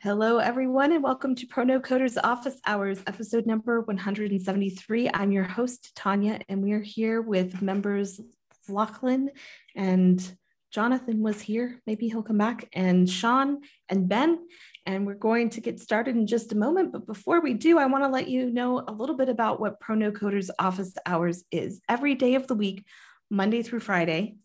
Hello, everyone, and welcome to Pro NoCoders Office Hours, episode number 173. I'm your host, Tonya, and we're here with members Lachlan and Jonathan was here. Maybe he'll come back, and Sean and Ben. And we're going to get started in just a moment. But before we do, I want to let you know a little bit about what Pro NoCoders Office Hours is. Every day of the week, Monday through Friday,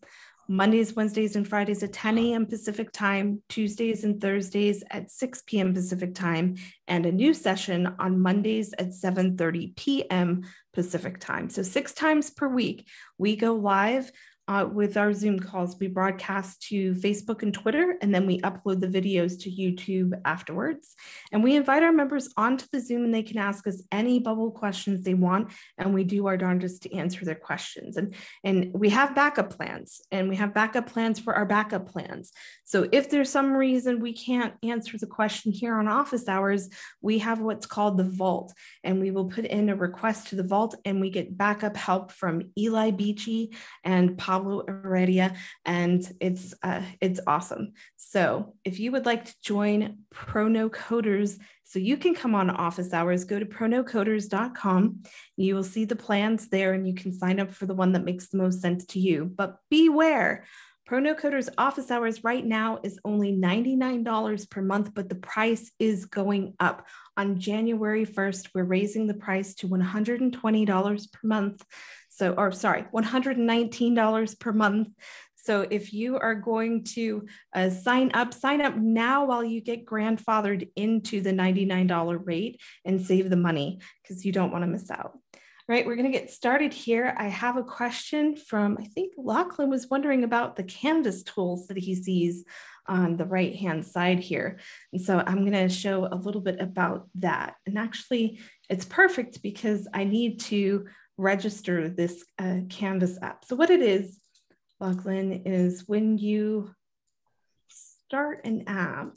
Mondays, Wednesdays, and Fridays at 10 a.m. Pacific time, Tuesdays and Thursdays at 6 p.m. Pacific time, and a new session on Mondays at 7:30 p.m. Pacific time. So six times per week, we go live uh, with our Zoom calls. We broadcast to Facebook and Twitter, and then we upload the videos to YouTube afterwards. And we invite our members onto the Zoom and they can ask us any bubble questions they want, and we do our darndest to answer their questions. And, and we have backup plans, and we have backup plans for our backup plans. So if there's some reason we can't answer the question here on office hours, we have what's called the vault, and we will put in a request to the vault, and we get backup help from Eli Beachy and Pablo Pablo Heredia, and it's uh, it's awesome. So if you would like to join Pro NoCoders, so you can come on office hours, go to pronocoders.com. You will see the plans there, and you can sign up for the one that makes the most sense to you. But beware. Pro NoCoders office hours right now is only $99 per month, but the price is going up. On January 1st, we're raising the price to $120 per month. So, or sorry, $119 per month. So if you are going to uh, sign up, sign up now while you get grandfathered into the $99 rate and save the money because you don't want to miss out. All right, we're going to get started here. I have a question from, I think Lachlan was wondering about the Canvas tools that he sees on the right hand side here. And so I'm going to show a little bit about that. And actually, it's perfect because I need to register this uh, Canvas app. So what it is, Lachlan, is when you start an app,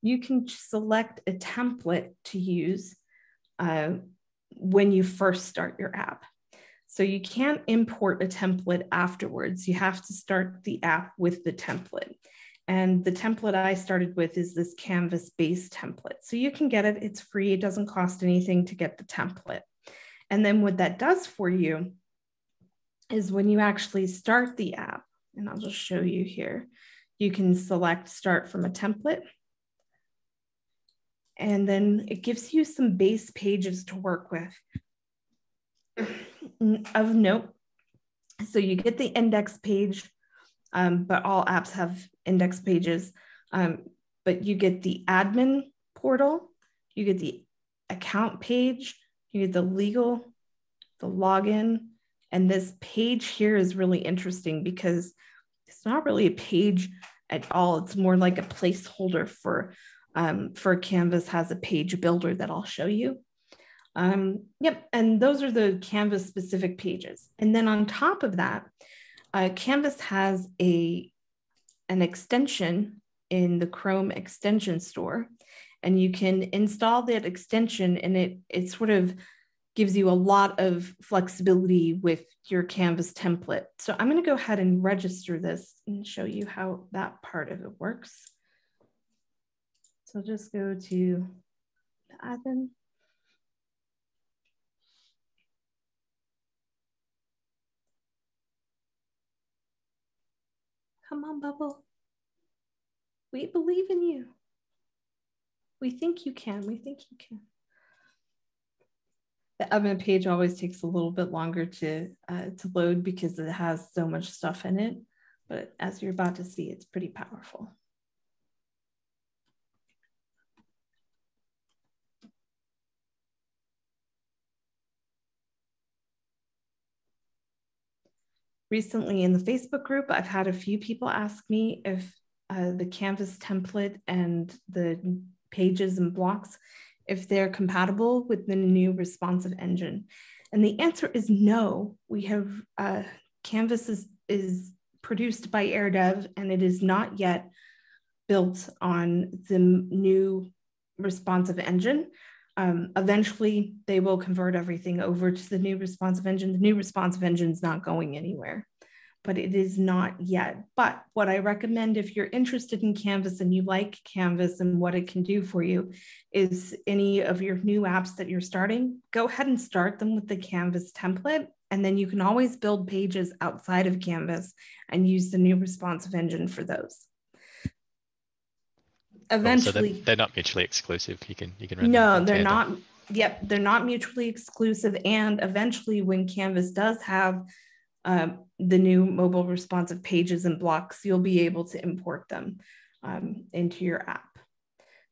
you can select a template to use uh, when you first start your app. So you can't import a template afterwards. You have to start the app with the template. And the template I started with is this Canvas base template. So you can get it, it's free, it doesn't cost anything to get the template. And then what that does for you is when you actually start the app, and I'll just show you here, you can select start from a template. And then it gives you some base pages to work with of note. So you get the index page, um, but all apps have index pages. Um, but you get the admin portal, you get the account page, you need the legal, the login, and this page here is really interesting because it's not really a page at all. It's more like a placeholder for, um, for Canvas has a page builder that I'll show you. Um, yep, and those are the Canvas specific pages. And then on top of that, uh, Canvas has a, an extension in the Chrome extension store and you can install that extension and it it sort of gives you a lot of flexibility with your canvas template so i'm going to go ahead and register this and show you how that part of it works so just go to the admin Come on, Bubble. We believe in you. We think you can. We think you can. The admin page always takes a little bit longer to uh, to load because it has so much stuff in it. But as you're about to see, it's pretty powerful. Recently in the Facebook group, I've had a few people ask me if uh, the Canvas template and the pages and blocks if they're compatible with the new responsive engine? And the answer is no. We have uh, Canvas is, is produced by AirDev and it is not yet built on the new responsive engine. Um, eventually, they will convert everything over to the new responsive engine. The new responsive engine is not going anywhere. But it is not yet. But what I recommend if you're interested in Canvas and you like Canvas and what it can do for you is any of your new apps that you're starting, go ahead and start them with the Canvas template. And then you can always build pages outside of Canvas and use the new responsive engine for those. Eventually, oh, so they're, they're, not mutually exclusive. You can you can run no, they're not. Yep, they're not mutually exclusive. And eventually, when Canvas does have um, the new mobile responsive pages and blocks, you'll be able to import them um, into your app.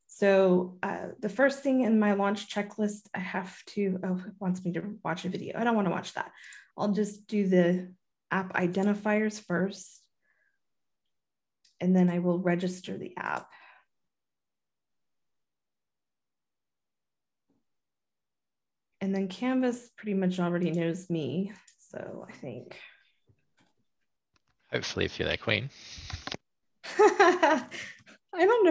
So uh, the first thing in my launch checklist, I have to, oh, it wants me to watch a video. I don't want to watch that. I'll just do the app identifiers first, and then I will register the app. And then Canvas pretty much already knows me. So I think. Hopefully, if you're their queen. I don't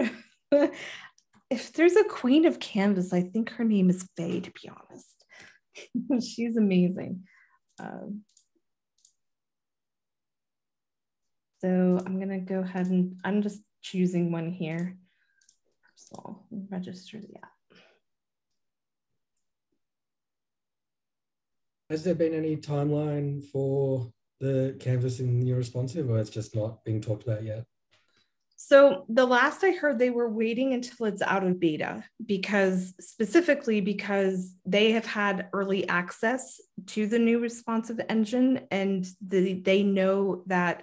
know. if there's a queen of canvas, I think her name is Faye, to be honest. She's amazing. Um, so I'm going to go ahead and I'm just choosing one here. So I'll register the app. Has there been any timeline for the canvas in your responsive, or it's just not being talked about yet? So the last I heard, they were waiting until it's out of beta because specifically because they have had early access to the new responsive engine and the, they know that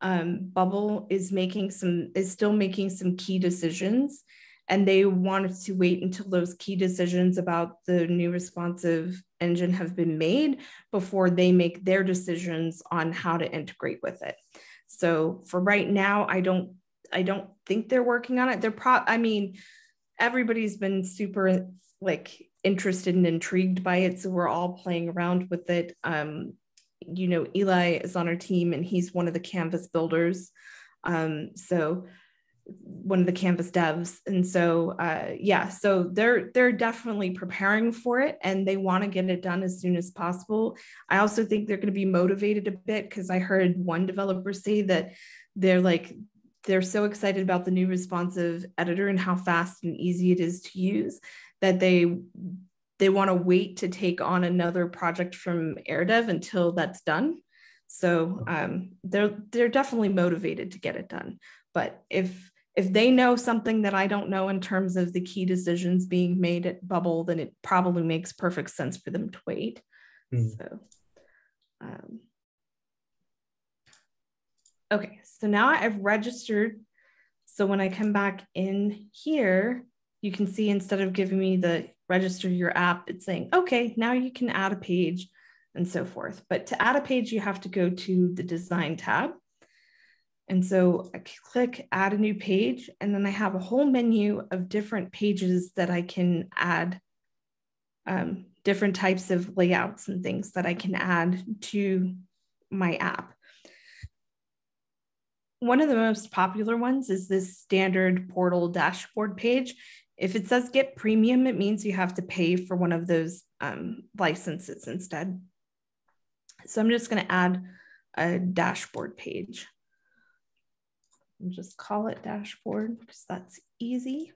um, Bubble is making some is still making some key decisions and they wanted to wait until those key decisions about the new responsive engine have been made before they make their decisions on how to integrate with it. So for right now i don't i don't think they're working on it. They're pro i mean everybody's been super like interested and intrigued by it. So we're all playing around with it. Um you know eli is on our team and he's one of the canvas builders. Um so one of the canvas devs. And so uh, yeah so they're they're definitely preparing for it and they want to get it done as soon as possible. I also think they're going to be motivated a bit because i heard one developer say that they're like they're so excited about the new responsive editor and how fast and easy it is to use that they they want to wait to take on another project from airdev until that's done. So um, they're they're definitely motivated to get it done. But if if they know something that I don't know in terms of the key decisions being made at Bubble, then it probably makes perfect sense for them to wait. Mm. So, um, okay, so now I've registered. So when I come back in here, you can see instead of giving me the register your app, it's saying, okay, now you can add a page and so forth. But to add a page, you have to go to the design tab. And so I click add a new page, and then I have a whole menu of different pages that I can add, um, different types of layouts and things that I can add to my app. One of the most popular ones is this standard portal dashboard page. If it says get premium, it means you have to pay for one of those um, licenses instead. So I'm just going to add a dashboard page and just call it dashboard because that's easy.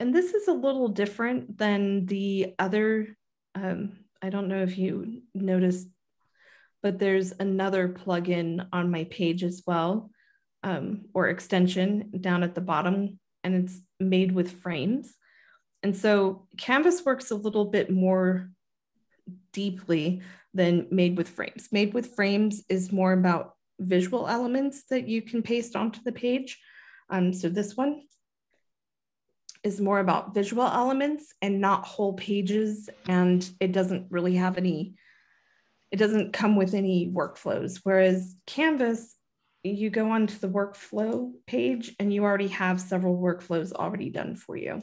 And this is a little different than the other, um, I don't know if you noticed, but there's another plugin on my page as well, um, or extension down at the bottom, and it's made with frames. And so Canvas works a little bit more deeply than Made with Frames. Made with Frames is more about visual elements that you can paste onto the page. Um, so this one is more about visual elements and not whole pages. And it doesn't really have any, it doesn't come with any workflows. Whereas Canvas, you go onto the workflow page and you already have several workflows already done for you.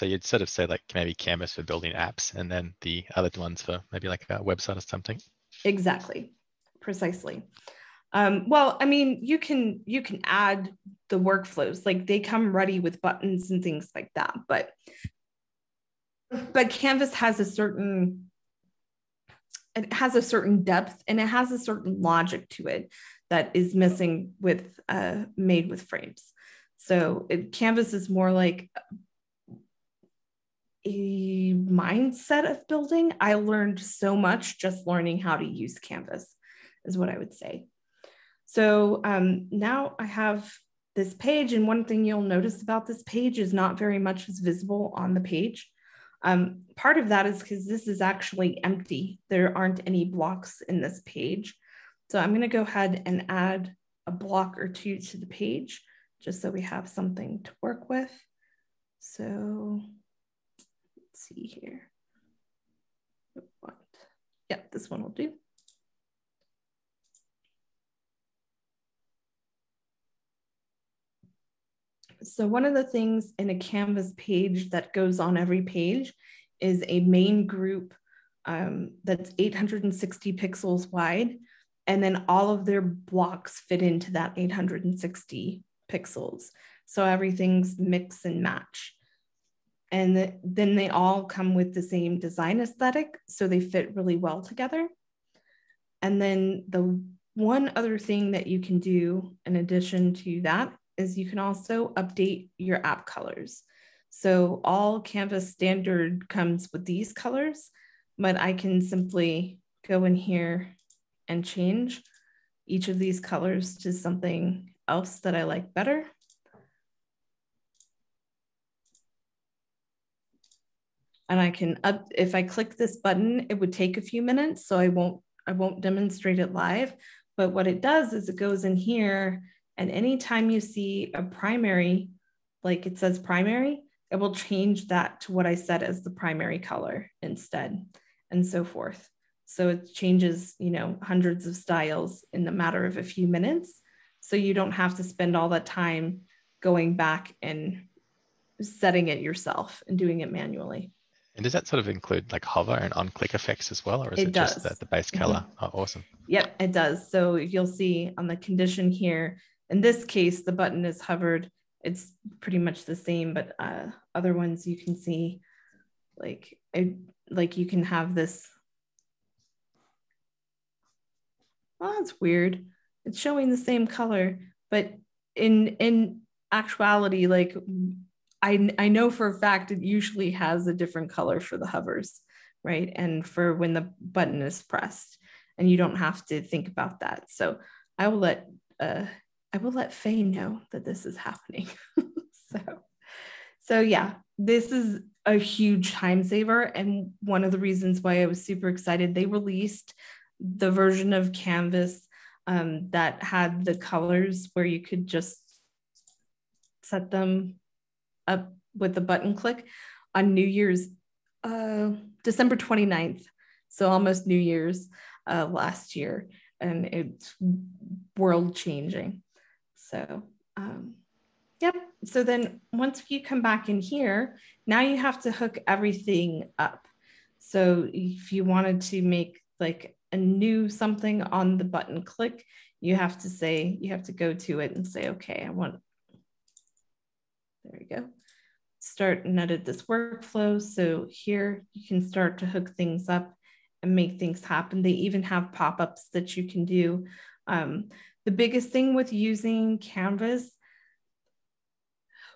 So you'd sort of say like maybe Canvas for building apps and then the other ones for maybe like a website or something. Exactly, precisely. Um, well, I mean, you can you can add the workflows like they come ready with buttons and things like that, but but Canvas has a certain it has a certain depth and it has a certain logic to it that is missing with uh, made with frames. So it, Canvas is more like a mindset of building. I learned so much just learning how to use Canvas, is what I would say. So um, now I have this page, and one thing you'll notice about this page is not very much is visible on the page. Um, part of that is because this is actually empty. There aren't any blocks in this page. So I'm going to go ahead and add a block or two to the page just so we have something to work with. So see here. Yep, this one will do. So one of the things in a Canvas page that goes on every page is a main group um, that's 860 pixels wide. And then all of their blocks fit into that 860 pixels. So everything's mix and match. And the, then they all come with the same design aesthetic. So they fit really well together. And then the one other thing that you can do in addition to that is you can also update your app colors. So all Canvas standard comes with these colors, but I can simply go in here and change each of these colors to something else that I like better. And I can up, if I click this button, it would take a few minutes, so I won't, I won't demonstrate it live. But what it does is it goes in here and anytime you see a primary, like it says primary, it will change that to what I said as the primary color instead, and so forth. So it changes, you know, hundreds of styles in the matter of a few minutes. So you don't have to spend all that time going back and setting it yourself and doing it manually. And does that sort of include like hover and on click effects as well? Or is it, it just the, the base color? Mm-hmm. Oh, awesome. Yep, it does. So you'll see on the condition here, in this case, the button is hovered. It's pretty much the same, but uh, other ones you can see like, it, like you can have this. Oh, that's weird. It's showing the same color, but in in actuality, like I, I know for a fact it usually has a different color for the hovers, right? And for when the button is pressed, and you don't have to think about that. So I will let uh, I will let Faye know that this is happening. so, so yeah, this is a huge time saver. And one of the reasons why I was super excited, they released the version of Canvas um, that had the colors where you could just set them up with the button click on New Year's, uh, December 29th. So almost New Year's uh, last year. And it's world changing. So, um, yep. So then once you come back in here, now you have to hook everything up. So if you wanted to make like a new something on the button click, you have to say, you have to go to it and say, okay, I want, there we go. Start and edit this workflow. So here you can start to hook things up and make things happen. They even have pop-ups that you can do. Um, the biggest thing with using Canvas,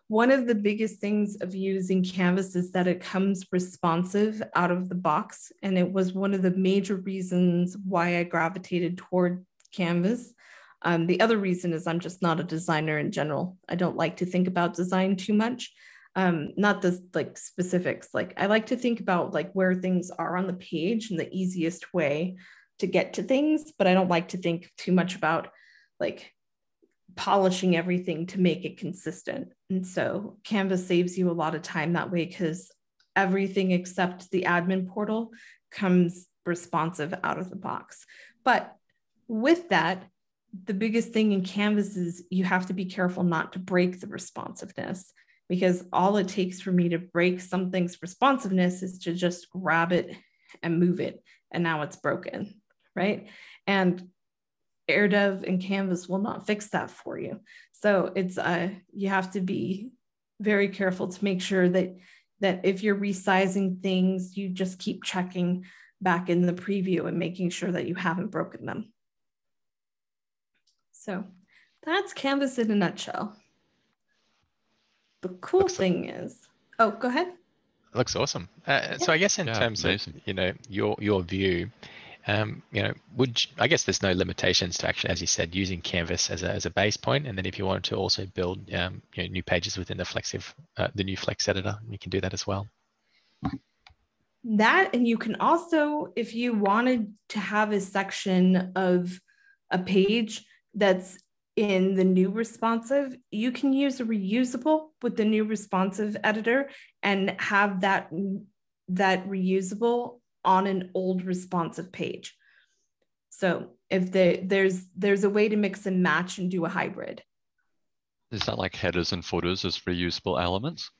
one of the biggest things of using Canvas is that it comes responsive out of the box. And it was one of the major reasons why I gravitated toward Canvas. Um, the other reason is I'm just not a designer in general. I don't like to think about design too much. Um, not the like specifics. Like I like to think about like where things are on the page and the easiest way to get to things, but I don't like to think too much about like polishing everything to make it consistent. And so Canvas saves you a lot of time that way because everything except the admin portal comes responsive out of the box. But with that, the biggest thing in Canvas is you have to be careful not to break the responsiveness because all it takes for me to break something's responsiveness is to just grab it and move it. And now it's broken, right? And AirDev and Canvas will not fix that for you. So it's uh, you have to be very careful to make sure that that if you're resizing things, you just keep checking back in the preview and making sure that you haven't broken them. So that's Canvas in a nutshell. The cool looks thing is, oh, go ahead. Looks awesome. Uh, yeah. So I guess in yeah, terms amazing. of you know your your view, um, you know, would you, I guess there's no limitations to actually, as you said, using Canvas as a, as a base point, and then if you wanted to also build um, you know, new pages within the Flexive, uh, the new Flex editor, you can do that as well. That, and you can also, if you wanted to have a section of a page that's in the new responsive, you can use a reusable with the new responsive editor and have that that reusable on an old responsive page. So if the, there's there's a way to mix and match and do a hybrid. Is that like headers and footers as reusable elements?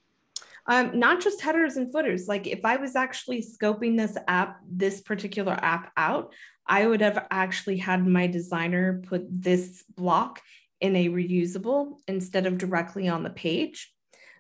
Um, not just headers and footers. Like if I was actually scoping this app, this particular app out, I would have actually had my designer put this block in a reusable instead of directly on the page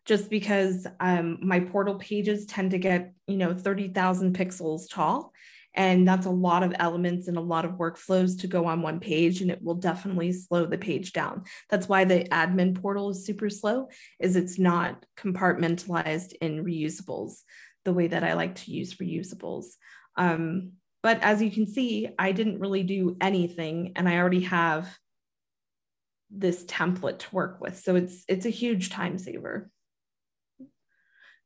just because um, my portal pages tend to get, you know, 30,000 pixels tall. And that's a lot of elements and a lot of workflows to go on one page, and it will definitely slow the page down. That's why the admin portal is super slow, is it's not compartmentalized in reusables the way that I like to use reusables. Um, but as you can see, I didn't really do anything, and I already have this template to work with. So it's it's a huge time saver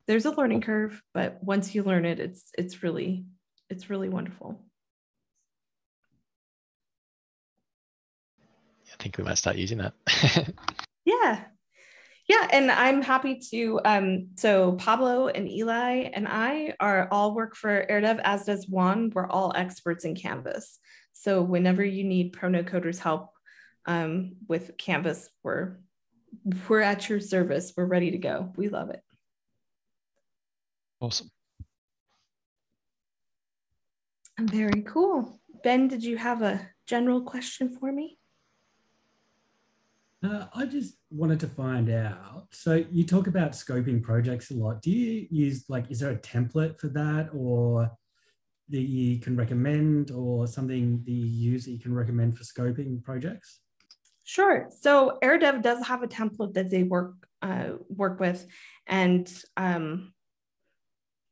there's a learning curve, but once you learn it, it's it's really it's really wonderful. I think we might start using that. yeah. Yeah, and I'm happy to. Um, so Pablo and Eli and I are all work for AirDev, as does Juan. We're all experts in Canvas. So whenever you need Pro NoCoders help um, with Canvas, we're we're at your service. We're ready to go. We love it. Awesome. Very cool. Ben, did you have a general question for me? Uh, I just wanted to find out. So you talk about scoping projects a lot. Do you use like, is there a template for that or that you can recommend or something that you use that you can recommend for scoping projects? Sure. So AirDev does have a template that they work uh, work with, and um,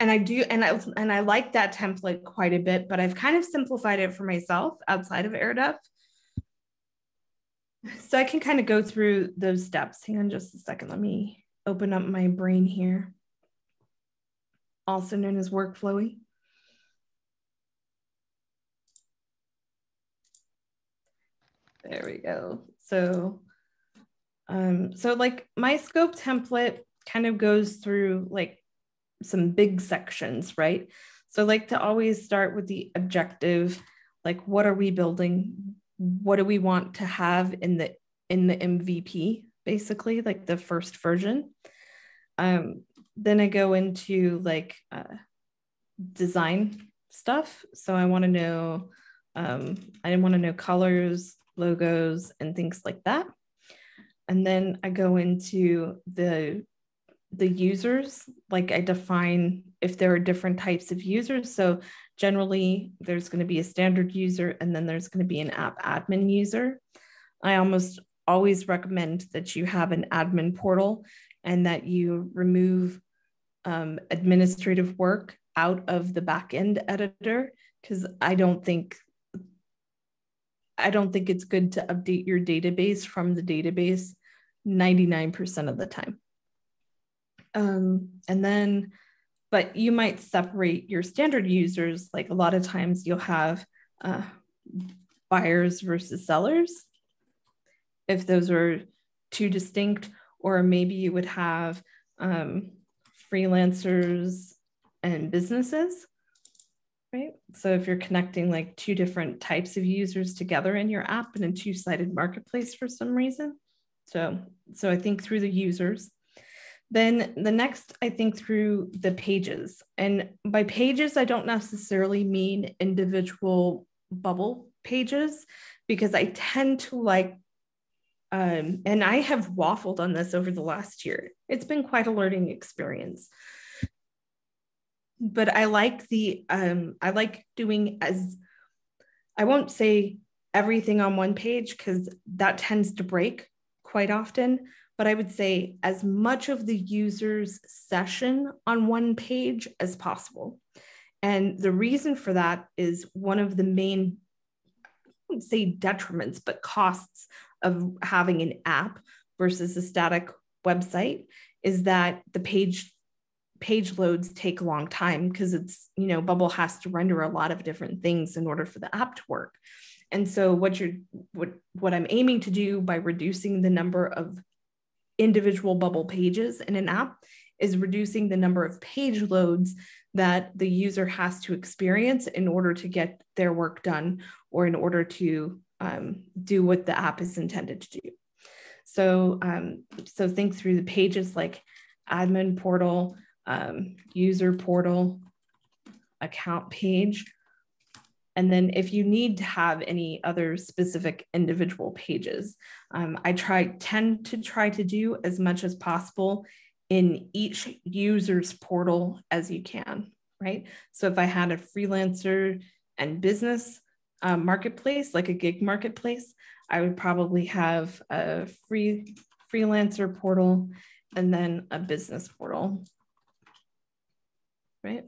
and I do, and I and I like that template quite a bit, but I've kind of simplified it for myself outside of AirDev. So I can kind of go through those steps. Hang on just a second. Let me open up my brain here. Also known as workflowy. There we go. So, um, so like my scope template kind of goes through like some big sections, right? So I like to always start with the objective, like what are we building? What do we want to have in the in the MVP, basically, like the first version. Um, then I go into like uh, design stuff. So I want to know, um, I want to know colors, logos, and things like that. And then I go into the the users, like I define if there are different types of users. So generally there's going to be a standard user and then there's going to be an app admin user. I almost always recommend that you have an admin portal and that you remove um, administrative work out of the backend editor because I don't think I don't think it's good to update your database from the database 99% of the time. Um, and then, but you might separate your standard users. Like a lot of times you'll have uh, buyers versus sellers. If those are two distinct, or maybe you would have um, freelancers and businesses, right? So if you're connecting like two different types of users together in your app in a two-sided marketplace for some reason. So, so I think through the users, then the next, I think through the pages. And by pages, I don't necessarily mean individual bubble pages because I tend to like, um, and I have waffled on this over the last year. It's been quite a learning experience. But I like the, um, I like doing as, I won't say everything on one page because that tends to break quite often. But I would say as much of the user's session on one page as possible. And the reason for that is one of the main I wouldn't say detriments, but costs of having an app versus a static website is that the page page loads take a long time because it's you know bubble has to render a lot of different things in order for the app to work and so what you're what what i'm aiming to do by reducing the number of individual bubble pages in an app is reducing the number of page loads that the user has to experience in order to get their work done or in order to um, do what the app is intended to do. So, um, so think through the pages like admin portal, um, user portal, account page. And then if you need to have any other specific individual pages, um, I try tend to try to do as much as possible in each user's portal as you can, right? So if I had a freelancer and business uh, marketplace, like a gig marketplace, I would probably have a free freelancer portal and then a business portal, right?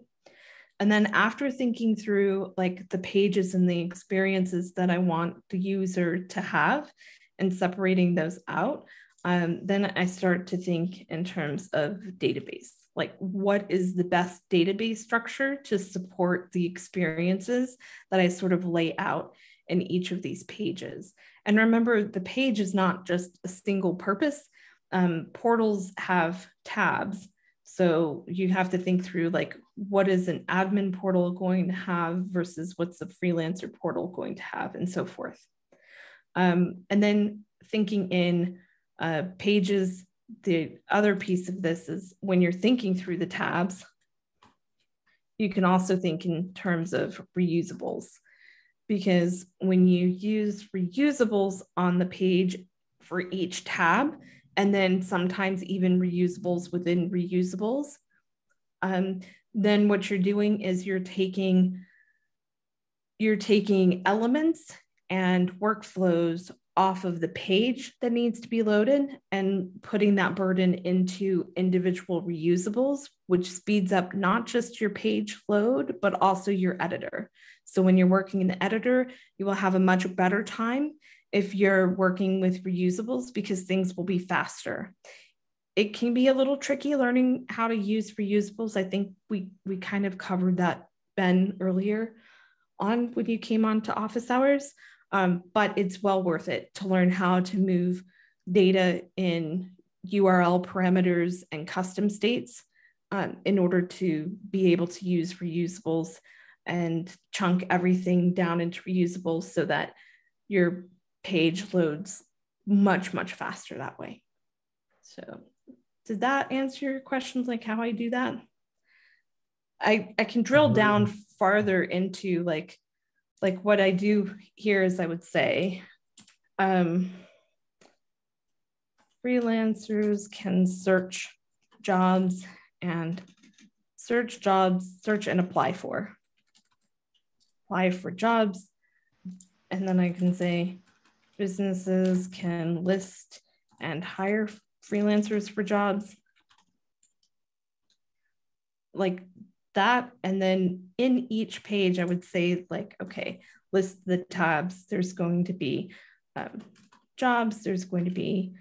And then after thinking through like the pages and the experiences that I want the user to have and separating those out, um, then I start to think in terms of database. Like, what is the best database structure to support the experiences that I sort of lay out in each of these pages? And remember, the page is not just a single purpose. Um, portals have tabs. So you have to think through like, what is an admin portal going to have versus what's a freelancer portal going to have, and so forth. Um, and then thinking in uh, pages. The other piece of this is when you're thinking through the tabs, you can also think in terms of reusables because when you use reusables on the page for each tab, and then sometimes even reusables within reusables, um, then what you're doing is you're taking you're taking elements and workflows off of the page that needs to be loaded and putting that burden into individual reusables, which speeds up not just your page load, but also your editor. So when you're working in the editor, you will have a much better time if you're working with reusables because things will be faster. It can be a little tricky learning how to use reusables. I think we we kind of covered that Ben earlier on when you came on to office hours um, but it's well worth it to learn how to move data in URL parameters and custom states um, in order to be able to use reusables and chunk everything down into reusables so that your page loads much, much faster that way. So did that answer your questions like how I do that? I, I can drill down farther into like like what I do here is I would say um, freelancers can search jobs and search jobs, search and apply for. Apply for jobs. And then I can say businesses can list and hire freelancers for jobs. Like that. And then in each page, I would say, like, okay, list the tabs. There's going to be um, jobs, there's going to be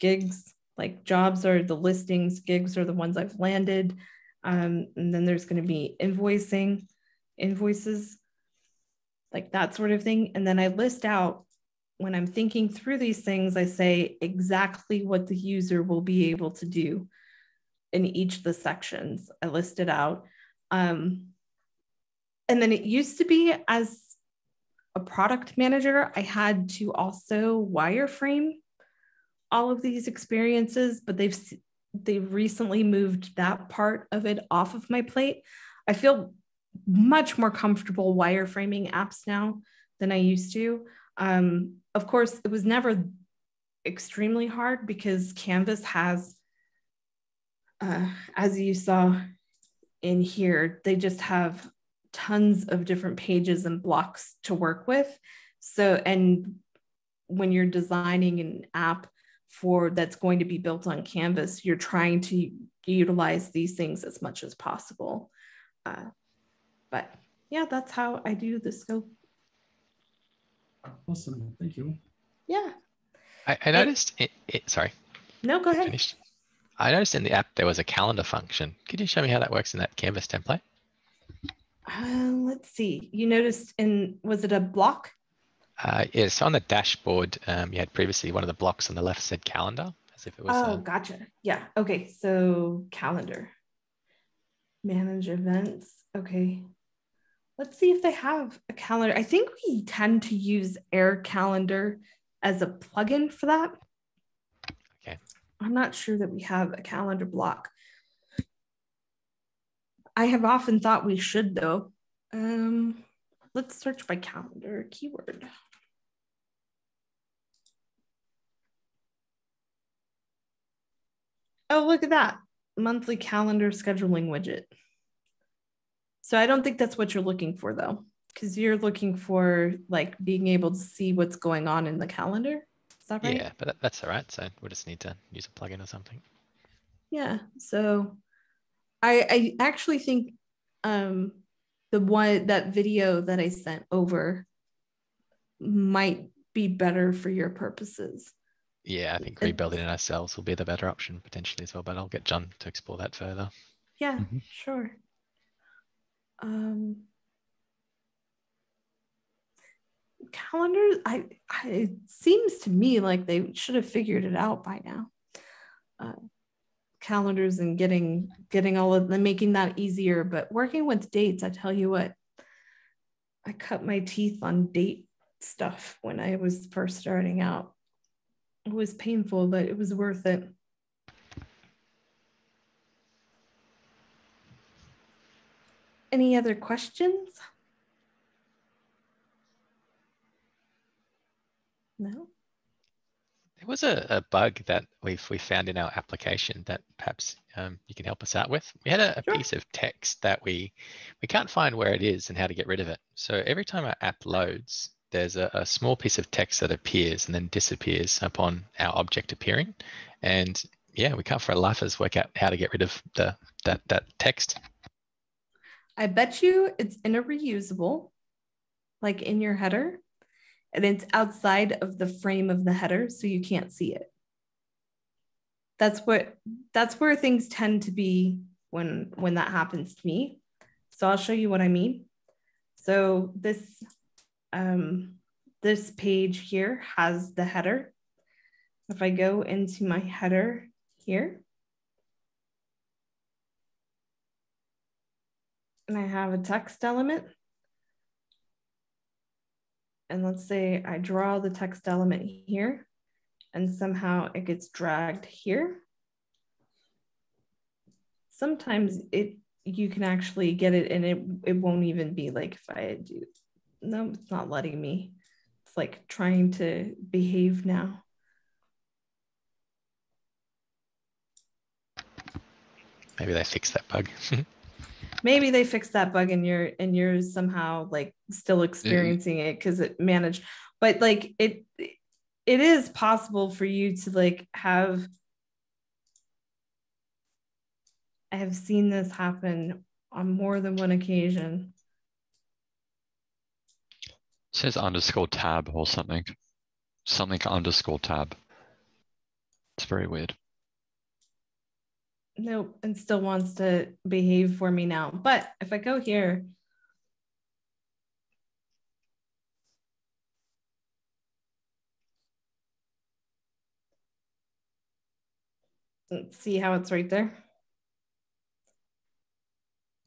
gigs, like jobs are the listings, gigs are the ones I've landed. Um, and then there's going to be invoicing, invoices, like that sort of thing. And then I list out when I'm thinking through these things, I say exactly what the user will be able to do in each of the sections I listed out. Um, and then it used to be as a product manager, I had to also wireframe all of these experiences, but they've they've recently moved that part of it off of my plate. I feel much more comfortable wireframing apps now than I used to. Um, of course, it was never extremely hard because Canvas has, uh, as you saw in here, they just have tons of different pages and blocks to work with. So, and when you're designing an app for that's going to be built on Canvas, you're trying to utilize these things as much as possible. Uh, but yeah, that's how I do the scope. Awesome. Thank you. Yeah. I, I noticed it, it, sorry. No, go ahead. Finished. I noticed in the app there was a calendar function. Could you show me how that works in that Canvas template? Uh, let's see. You noticed in, was it a block? Uh, yes, on the dashboard, um, you had previously one of the blocks on the left said calendar, as if it was. Oh, a... gotcha. Yeah. Okay. So calendar, manage events. Okay. Let's see if they have a calendar. I think we tend to use Air Calendar as a plugin for that. Okay. I'm not sure that we have a calendar block. I have often thought we should though. Um, let's search by calendar keyword. Oh, look at that monthly calendar scheduling widget. So I don't think that's what you're looking for though, because you're looking for like being able to see what's going on in the calendar. Is that right? Yeah, but that's all right. So we just need to use a plugin or something. Yeah. So I I actually think um the one that video that I sent over might be better for your purposes. Yeah, I think rebuilding it ourselves will be the better option potentially as well, but I'll get John to explore that further. Yeah, mm-hmm. sure. Um, calendars, I, I, it seems to me like they should have figured it out by now. Uh, calendars and getting getting all of them making that easier, but working with dates, I tell you what, I cut my teeth on date stuff when I was first starting out it was painful, but it was worth it. Any other questions? No? There was a, a bug that we've we found in our application that perhaps um, you can help us out with. We had a, a sure. piece of text that we we can't find where it is and how to get rid of it. So every time our app loads, there's a, a, small piece of text that appears and then disappears upon our object appearing. And yeah, we can't for our life us work out how to get rid of the that that text. I bet you it's in a reusable, like in your header, and it's outside of the frame of the header, so you can't see it. That's what that's where things tend to be when when that happens to me. So I'll show you what I mean. So this um, this page here has the header. If I go into my header here, and I have a text element, and let's say I draw the text element here, and somehow it gets dragged here. Sometimes it you can actually get it and it, it won't even be like if I do no, it's not letting me. It's like trying to behave now. Maybe they fixed that bug. Maybe they fixed that bug and you're and you're somehow like still experiencing it because it managed. But like it it is possible for you to like have I have seen this happen on more than one occasion says underscore tab or something. Something underscore tab. It's very weird. Nope, and still wants to behave for me now. But if I go here, Let's see how it's right there.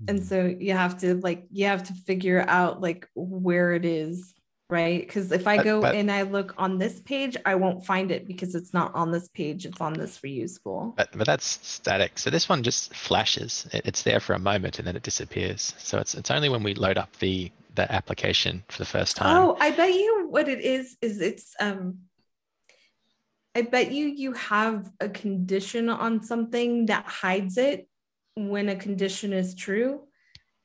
And hmm. so you have to like you have to figure out like where it is right? Because if I go but, and I look on this page, I won't find it because it's not on this page. It's on this reusable. But, but that's static. So this one just flashes. It, it's there for a moment and then it disappears. So it's it's only when we load up the that application for the first time. Oh, I bet you what it is is it's um I bet you you have a condition on something that hides it when a condition is true.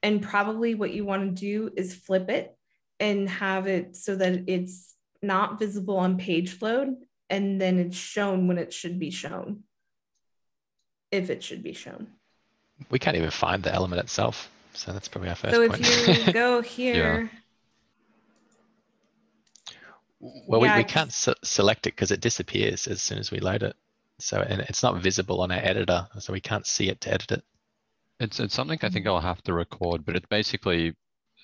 And probably what you want to do is flip it and have it so that it's not visible on page load and then it's shown when it should be shown. If it should be shown. We can't even find the element itself. So that's probably our first so point. if you go here, well, yeah, we, we can't se select it because it disappears as soon as we load it. So and it's not visible on our editor, so we can't see it to edit it. It's it's something I think I'll have to record, but it's basically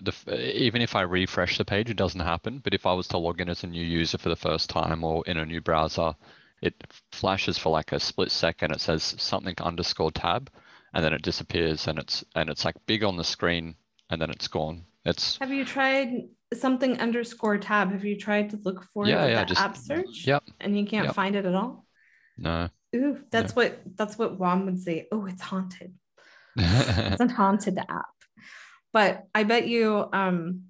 the even if I refresh the page, it doesn't happen. But if I was to log in as a new user for the first time or in a new browser, it flashes for like a split second. It says something underscore tab, and then it disappears, and it's and it's like big on the screen, and then it's gone. It's. Have you tried something underscore tab? Have you tried to look for yeah, it yeah, just, app search? Yep. And you can't yep. find it at all. No. Ooh, that's no. what that's what Juan would say. Oh, it's haunted. it's a haunted app. But I bet you um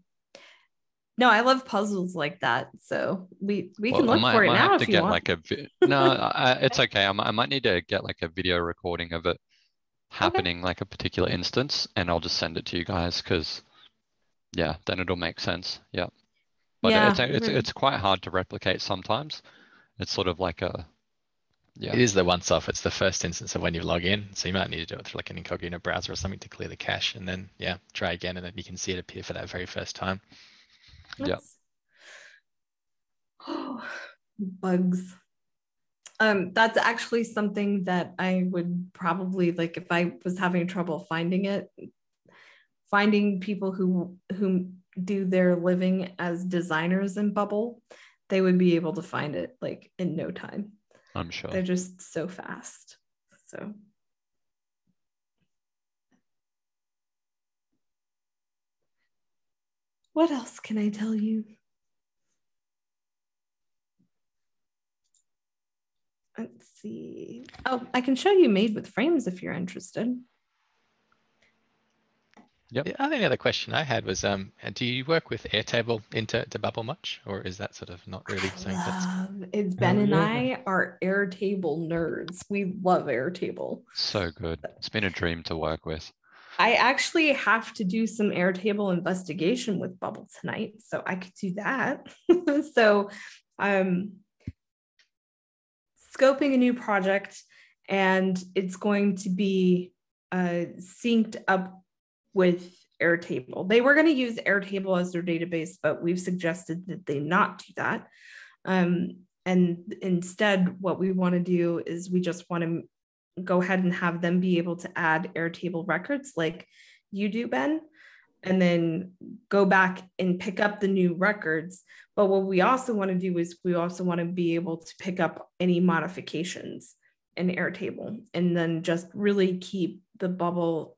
no, I love puzzles like that. So we we well, can look might, for it now if you want. Like a vi- no, I, it's okay. I might, I might need to get like a video recording of it happening, okay. like a particular instance, and I'll just send it to you guys because yeah, then it'll make sense. Yeah. But yeah. it's, it's, it's quite hard to replicate sometimes. It's sort of like a, yeah. It is the once off. It's the first instance of when you log in. So you might need to do it through like an incognito browser or something to clear the cache and then, yeah, try again. And then you can see it appear for that very first time. Yeah. Oh, bugs. Um, that's actually something that I would probably like if I was having trouble finding it, finding people who who do their living as designers in Bubble, they would be able to find it like in no time. I'm sure. They're just so fast. So What else can I tell you? Let's see. Oh, I can show you made with frames if you're interested. Yep. The only other question I had was, um, do you work with Airtable into to Bubble much, or is that sort of not really something that's? It's Ben and I are Airtable nerds. We love Airtable. So good. It's been a dream to work with. I actually have to do some Airtable investigation with Bubble tonight, so I could do that. so, um, scoping a new project, and it's going to be uh, synced up with Airtable. They were going to use Airtable as their database, but we've suggested that they not do that. Um, and instead, what we want to do is we just want to go ahead and have them be able to add Airtable records like you do, Ben, and then go back and pick up the new records. But what we also want to do is we also want to be able to pick up any modifications in Airtable and then just really keep the bubble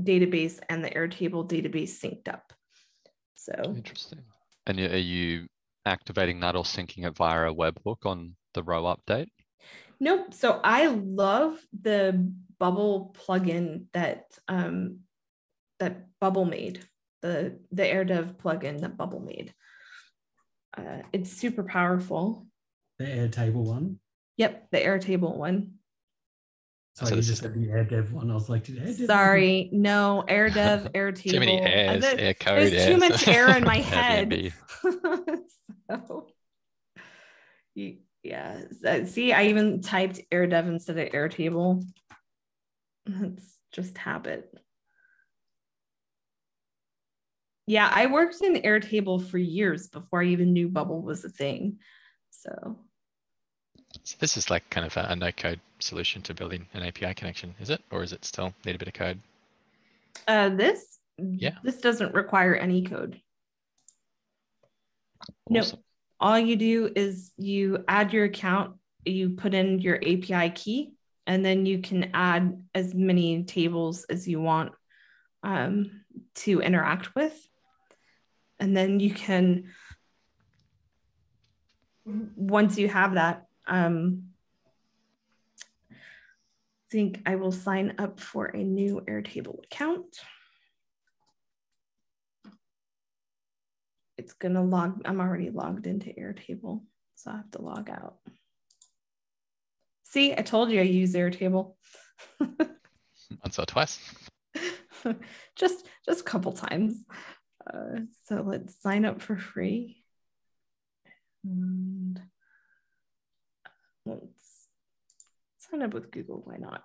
database and the Airtable database synced up. So interesting. And are you activating that or syncing it via a webhook on the row update? Nope. So I love the Bubble plugin that um, that Bubble made, the the AirDev plugin that Bubble made. Uh, it's super powerful. The Airtable one. Yep, the Airtable one. So, so you just said the AirDev one. I was like, sorry, no, AirDev, Airtable. too many airs, there, air code. There's too much air in my head. so, yeah. See, I even typed AirDev instead of Airtable. That's just habit. Yeah, I worked in Airtable for years before I even knew Bubble was a thing. So so this is like kind of a, a no code solution to building an API connection, is it? Or is it still need a bit of code? Uh, this? Yeah. This doesn't require any code. Awesome. No, all you do is you add your account, you put in your API key, and then you can add as many tables as you want um, to interact with. And then you can, once you have that, um, think I will sign up for a new Airtable account. it's gonna log, I'm already logged into Airtable, so I have to log out. See, I told you I use Airtable. Once or twice. just just a couple times. Uh, so let's sign up for free. And let's sign up with Google, why not?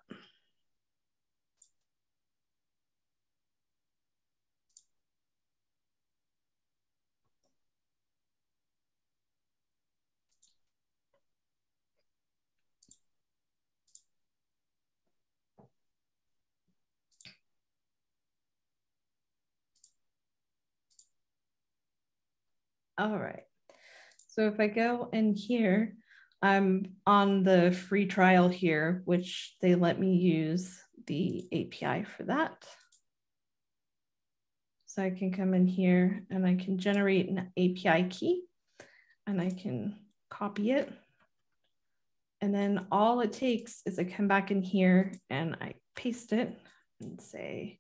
All right. So if I go in here, I'm on the free trial here, which they let me use the API for that. So I can come in here and I can generate an API key and I can copy it. And then all it takes is I come back in here and I paste it and say,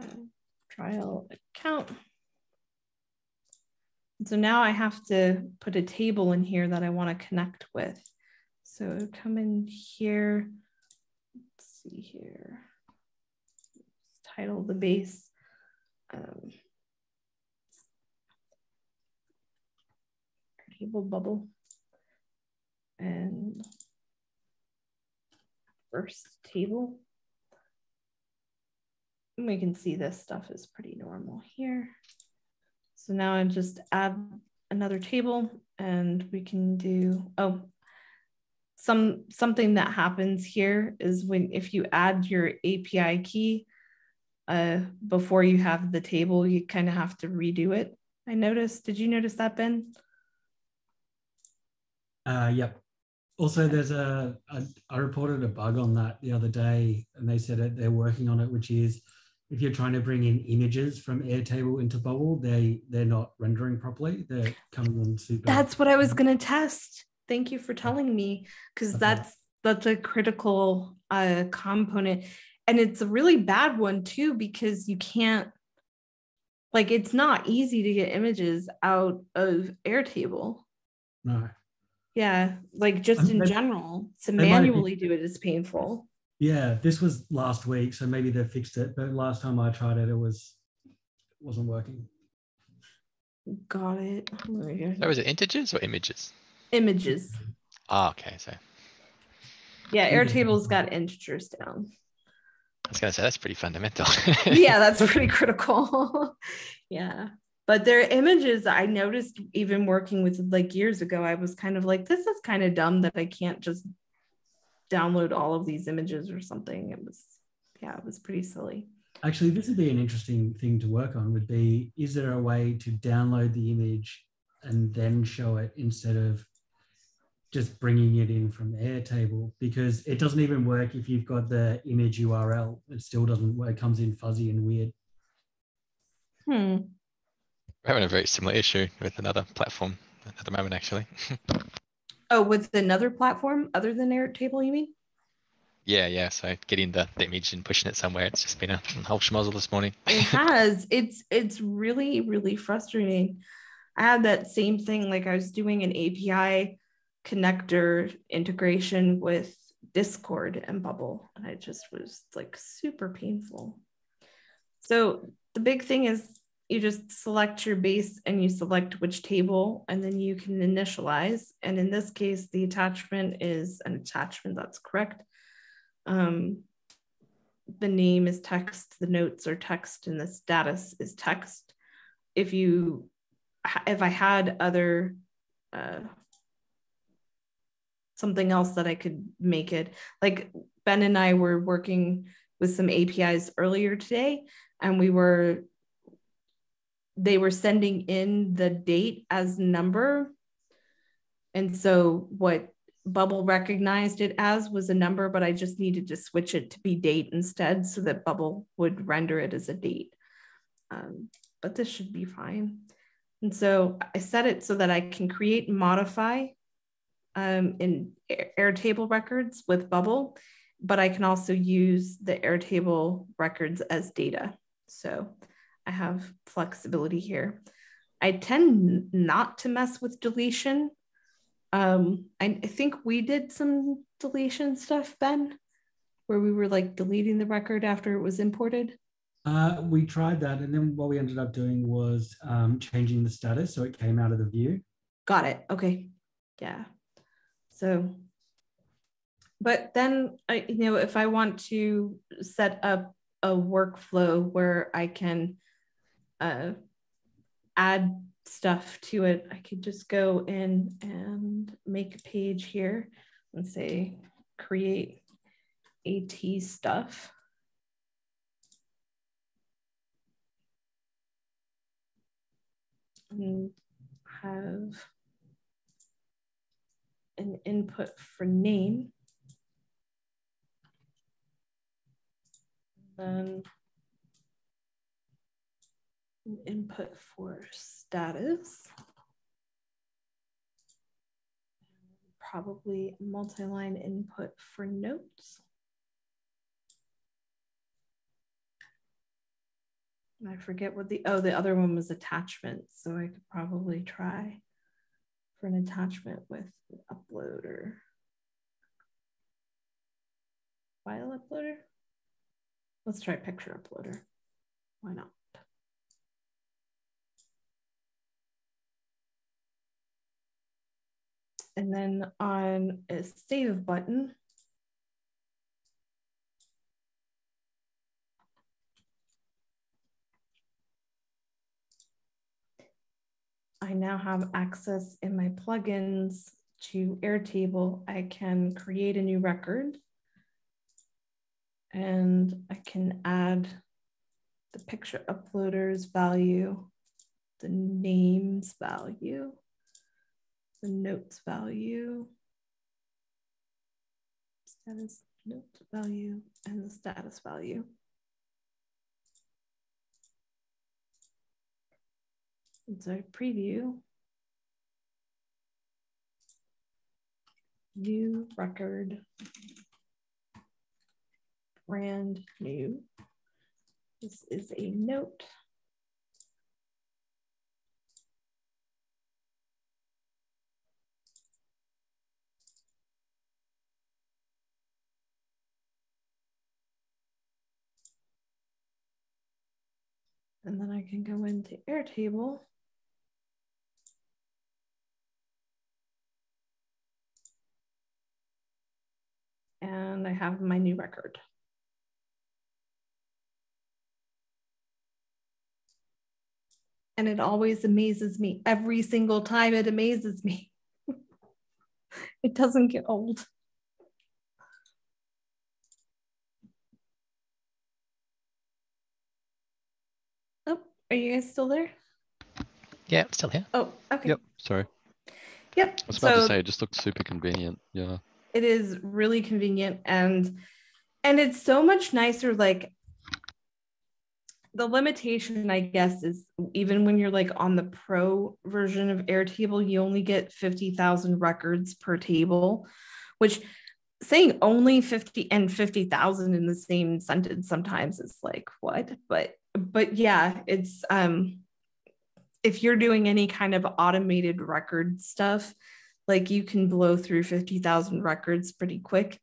uh, trial account. So now I have to put a table in here that I want to connect with. So come in here, let's see here, let's title the base. Um, table bubble and first table we can see this stuff is pretty normal here. So now I just add another table and we can do, oh, some something that happens here is when if you add your API key uh, before you have the table, you kind of have to redo it. I noticed. Did you notice that, Ben? Uh, yep. Also, there's a, a I reported a bug on that the other day, and they said that they're working on it, which is if you're trying to bring in images from Airtable into Bubble, they they're not rendering properly. They're coming in super. That's what I was gonna test. Thank you for telling me, because okay. that's that's a critical uh, component, and it's a really bad one too because you can't. Like it's not easy to get images out of Airtable. No. Yeah, like just in general, to manually do it is painful. Yeah, this was last week, so maybe they fixed it. But last time I tried it, it was wasn't working. Got it. So was it integers or images? Images. Ah, okay. So yeah, Airtable's got integers down. I was gonna say that's pretty fundamental. yeah, that's pretty critical. yeah. But their images, I noticed even working with like years ago, I was kind of like, this is kind of dumb that I can't just download all of these images or something. It was, yeah, it was pretty silly. Actually, this would be an interesting thing to work on would be, is there a way to download the image and then show it instead of just bringing it in from Airtable? Because it doesn't even work if you've got the image URL. It still doesn't work. It comes in fuzzy and weird. Hmm. We're having a very similar issue with another platform at the moment, actually. Oh, with another platform other than Airtable, you mean? Yeah, yeah. So getting the, the image and pushing it somewhere, it's just been a whole schmozzle this morning. it has. It's it's really, really frustrating. I had that same thing. Like I was doing an API connector integration with Discord and Bubble, and it just was like super painful. So the big thing is you just select your base and you select which table and then you can initialize. And in this case, the attachment is an attachment that's correct. Um, the name is text, the notes are text, and the status is text. If you, if I had other, uh, something else that I could make it, like Ben and I were working with some APIs earlier today, and we were they were sending in the date as number. And so what Bubble recognized it as was a number, but I just needed to switch it to be date instead so that Bubble would render it as a date. Um, but this should be fine. And so I set it so that I can create and modify um, in Airtable records with Bubble, but I can also use the Airtable records as data. So I have flexibility here. I tend not to mess with deletion. Um, I, I think we did some deletion stuff, Ben, where we were like deleting the record after it was imported. Uh, we tried that, and then what we ended up doing was um, changing the status so it came out of the view. Got it. Okay. Yeah. So, but then I, you know, if I want to set up a workflow where I can uh, add stuff to it, I could just go in and make a page here and say create AT stuff. And have an input for name. Then input for status. Probably multi-line input for notes. I forget what the, oh, the other one was attachments. So I could probably try for an attachment with uploader. File uploader? Let's try picture uploader. Why not? And then on a save button, I now have access in my plugins to Airtable. I can create a new record and I can add the picture uploaders value, the names value, the notes value, status note value, and the status value. And so preview, new record, brand new. This is a note. And then I can go into Airtable and I have my new record. And it always amazes me. Every single time it amazes me. it doesn't get old. Oh, are you guys still there? Yeah, still here. Oh, okay. Yep, sorry. Yep. I was about so, to say, it just looks super convenient. Yeah it is really convenient and and it's so much nicer like the limitation i guess is even when you're like on the pro version of airtable you only get 50,000 records per table which saying only 50 and 50,000 in the same sentence sometimes is like what but but yeah it's um if you're doing any kind of automated record stuff like you can blow through 50,000 records pretty quick.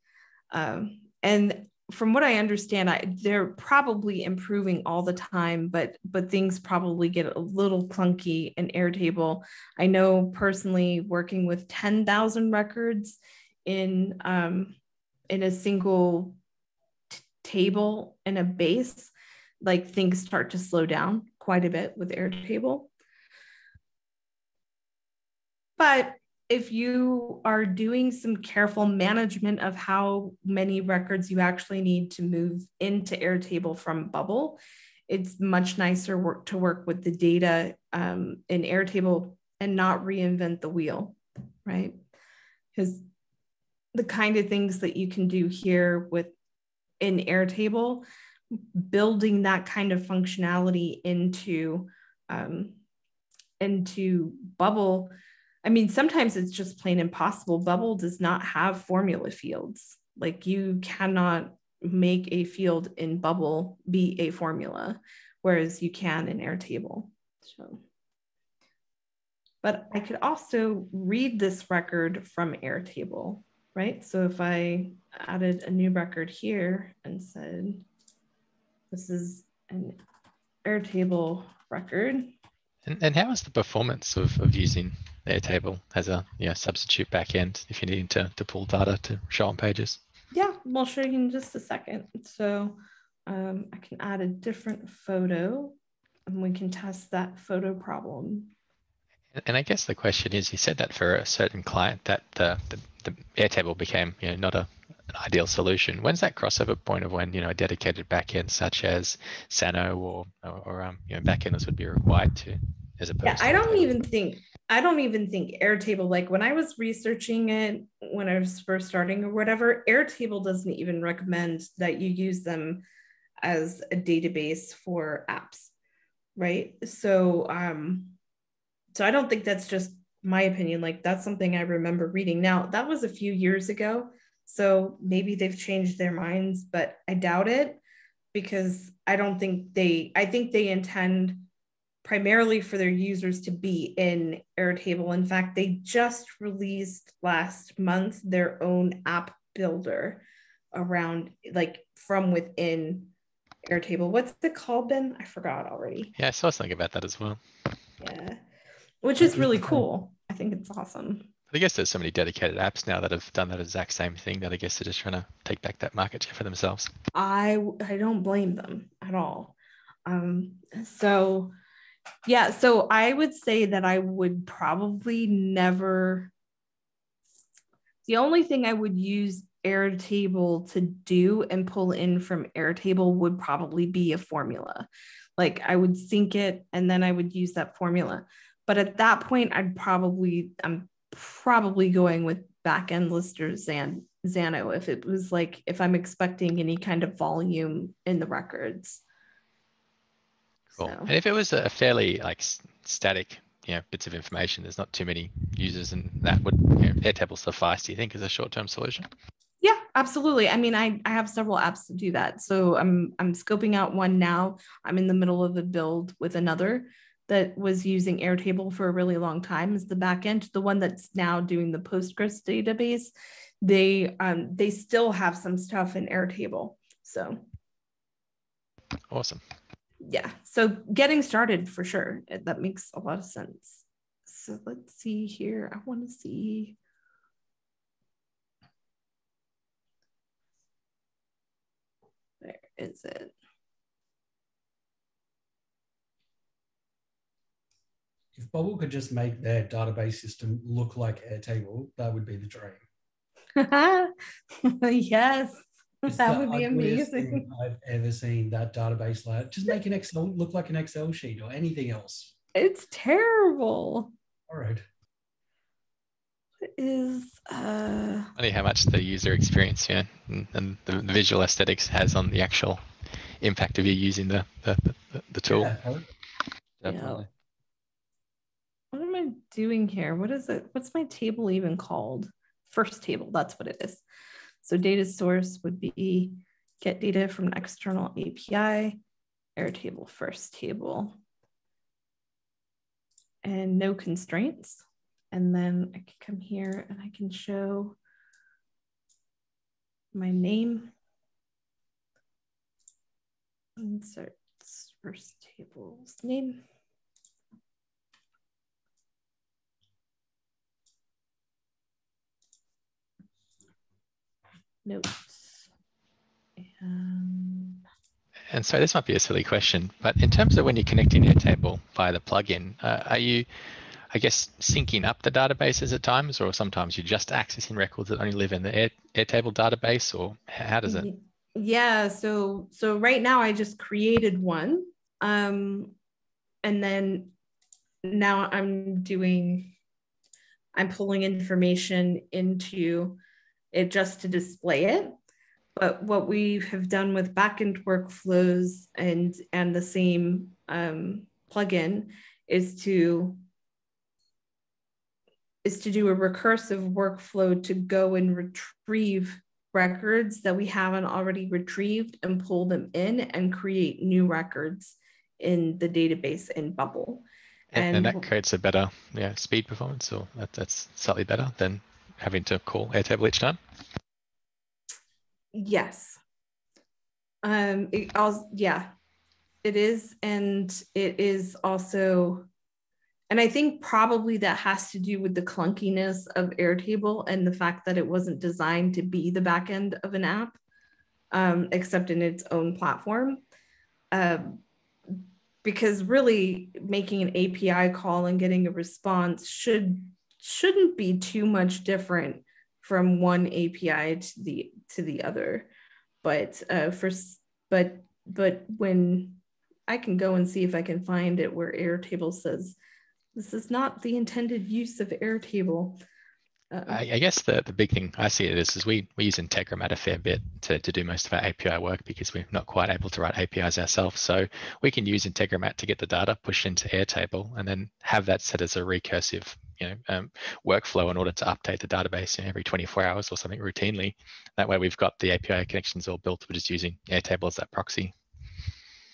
Um, and from what I understand, I, they're probably improving all the time, but but things probably get a little clunky in Airtable. I know personally working with 10,000 records in um, in a single t- table in a base, like things start to slow down quite a bit with Airtable. But if you are doing some careful management of how many records you actually need to move into Airtable from Bubble, it's much nicer work to work with the data um, in Airtable and not reinvent the wheel, right? Because the kind of things that you can do here with in Airtable, building that kind of functionality into um, into Bubble I mean, sometimes it's just plain impossible. Bubble does not have formula fields. Like you cannot make a field in Bubble be a formula, whereas you can in Airtable. So, but I could also read this record from Airtable, right? So if I added a new record here and said, this is an Airtable record. And, and how is the performance of, of using Airtable as a you know, substitute backend if you're needing to, to pull data to show on pages? Yeah, we'll show you in just a second. So um, I can add a different photo and we can test that photo problem. And I guess the question is, you said that for a certain client that the, the, the Airtable became you know, not a, ideal solution. When's that crossover point of when you know a dedicated backend such as Xano or or, um, you know Backendless would be required to as opposed? Yeah, I don't even think I don't even think Airtable, like when I was researching it when I was first starting or whatever, Airtable doesn't even recommend that you use them as a database for apps, right? So, um, so I don't think that's just my opinion. Like that's something I remember reading. Now that was a few years ago, so maybe they've changed their minds, but I doubt it because I don't think they. I think they intend primarily for their users to be in Airtable. In fact, they just released last month their own app builder around like from within Airtable. What's it called, Ben? I forgot already. Yeah, I was thinking about that as well. Yeah, which is really cool. I think it's awesome. I guess there's so many dedicated apps now that have done that exact same thing that I guess they're just trying to take back that market share for themselves. I I don't blame them at all. Um, so yeah, so I would say that I would probably never. The only thing I would use Airtable to do and pull in from Airtable would probably be a formula. Like I would sync it and then I would use that formula. But at that point, I'd probably, I'm probably going with backend lister Zan, Xano if it was like, if I'm expecting any kind of volume in the records. Cool. So. And if it was a fairly like static, you know, bits of information, there's not too many users, and that would you know, Airtable suffice. Do you think as a short-term solution? Yeah, absolutely. I mean, I, I have several apps to do that. So I'm I'm scoping out one now. I'm in the middle of a build with another that was using Airtable for a really long time as the backend. The one that's now doing the Postgres database, they um they still have some stuff in Airtable. So awesome yeah so getting started for sure that makes a lot of sense so let's see here i want to see where is it if Bubble could just make their database system look like Airtable, that would be the dream. yes. It's that would be amazing. I've ever seen that database layout. Just make an Excel look like an Excel sheet or anything else. It's terrible. All right. Is uh funny how much the user experience, yeah, and, and the, the, visual aesthetics has on the actual impact of you using the the, the, the tool. Yeah, Definitely. Yeah. Doing here? What is it? What's my table even called? First table. That's what it is. So data source would be get data from an external API, Airtable first table, and no constraints. And then I can come here and I can show my name. Insert first table's name. Notes. And... and so this might be a silly question, but in terms of when you're connecting Airtable via the plugin, uh, are you, I guess, syncing up the databases at times, or sometimes you're just accessing records that only live in the Air, Airtable database, or how does it? Yeah, so so right now I just created one, um, and then now I'm doing, I'm pulling information into it just to display it. But what we have done with backend workflows and and the same um, plugin is to is to do a recursive workflow to go and retrieve records that we haven't already retrieved and pull them in and create new records in the database in Bubble. And, and, that creates a better yeah, speed performance, or that, that's slightly better than having to call Airtable each time. Yes. Um, it also, yeah, it is, and it is also, and I think probably that has to do with the clunkiness of Airtable and the fact that it wasn't designed to be the back end of an app, um, except in its own platform. Um, because really making an API call and getting a response should shouldn't be too much different from one API to the to the other. But uh, for but but when I can go and see if I can find it where Airtable says this is not the intended use of Airtable. Uh, I, I, guess the, the big thing I see it is, is we, we use Integromat a fair bit to, to do most of our API work because we're not quite able to write APIs ourselves. So we can use Integromat to get the data pushed into Airtable and then have that set as a recursive you know, um, workflow in order to update the database you know, every 24 hours or something routinely. That way we've got the API connections all built. We're just using Airtable as that proxy.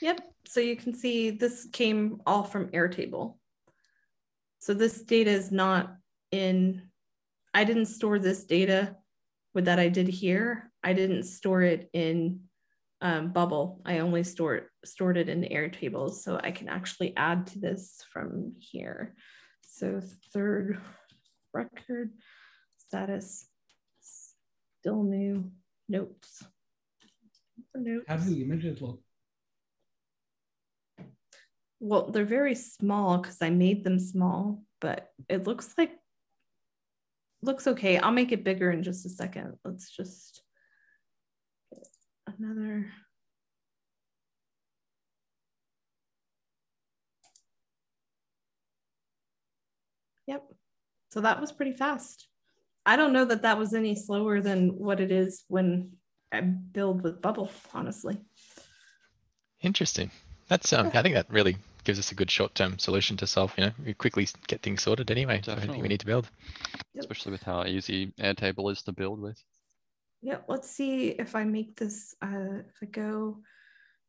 Yep. So you can see this came all from Airtable. So this data is not in, I didn't store this data with that I did here. I didn't store it in um, Bubble. I only stored, stored it in Airtable. So I can actually add to this from here. So third record status, still new notes. notes. How do the images look? Well, they're very small because I made them small, but it looks like looks okay. I'll make it bigger in just a second. Let's just another. Yep. So that was pretty fast. I don't know that that was any slower than what it is when I build with Bubble, honestly. Interesting. That's um, I think that really gives us a good short-term solution to solve. You know, we quickly get things sorted anyway. Definitely. So I think we need to build, yep. especially with how easy Airtable is to build with. Yeah, let's see if I make this. Uh, if I go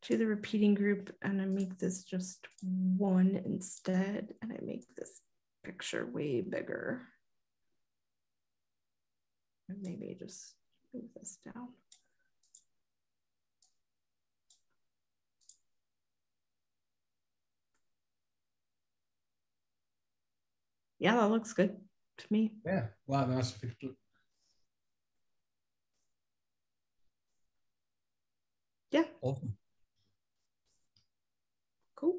to the repeating group and I make this just one instead, and I make this picture way bigger. And maybe just move this down. yeah, that looks good to me. Yeah, wow, nice. Yeah. Awesome. Cool.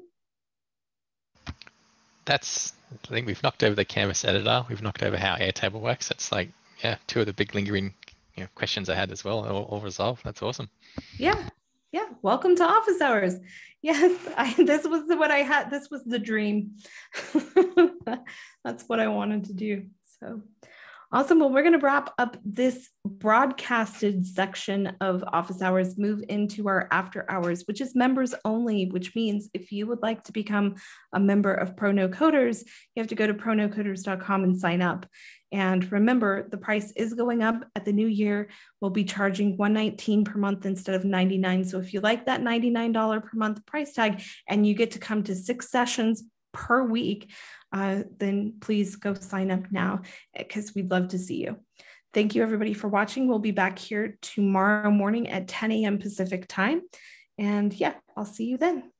That's, I think we've knocked over the canvas editor. We've knocked over how Airtable works. That's like, yeah, two of the big lingering you know, questions I had as well, all, all resolved. That's awesome. Yeah. Yeah. Welcome to office hours. Yes, I, this was what I had. This was the dream. That's what I wanted to do. So awesome. Well, we're going to wrap up this broadcasted section of office hours, move into our after hours, which is members only, which means if you would like to become a member of Pro NoCoders, you have to go to pronocoders.com and sign up. And remember, the price is going up at the new year. We'll be charging 119 per month instead of 99. So if you like that $99 per month price tag and you get to come to six sessions per week, uh, then please go sign up now because we'd love to see you. Thank you everybody for watching. We'll be back here tomorrow morning at 10 a.m. Pacific time. And yeah, I'll see you then.